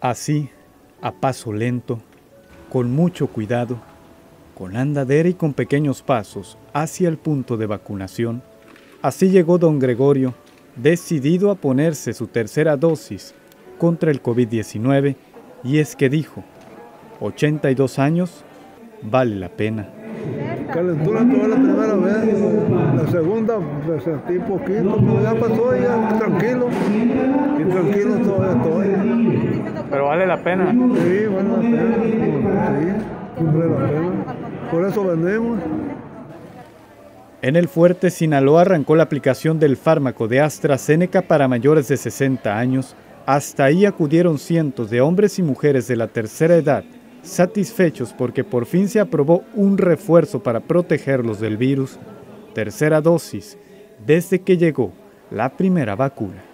Así, a paso lento, con mucho cuidado, con andadera y con pequeños pasos hacia el punto de vacunación, así llegó don Gregorio, decidido a ponerse su tercera dosis contra el COVID-19, y es que dijo, 82 años, vale la pena. Calentura toda la primera vez, la segunda me sentí poquito, pero ya pasó ya tranquilo, y tranquilo. Pero vale la pena. Sí, vale la pena, sí, vale la pena. Por eso vendemos. En el Fuerte, Sinaloa arrancó la aplicación del fármaco de AstraZeneca para mayores de 60 años. Hasta ahí acudieron cientos de hombres y mujeres de la tercera edad, satisfechos porque por fin se aprobó un refuerzo para protegerlos del virus, tercera dosis, desde que llegó la primera vacuna.